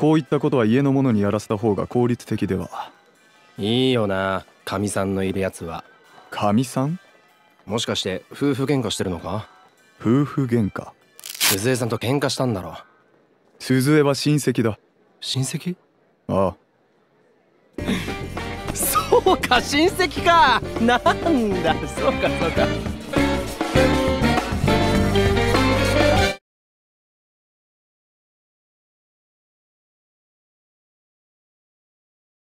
こういったことは家の者にやらせた方が効率的では。いいよなかみさんのいるやつは。かみさん？もしかして夫婦喧嘩してるのか？夫婦喧嘩？鈴江さんと喧嘩したんだろ。鈴江は親戚だ。親戚？ああ。そうか親戚か。なんだそうかそうか。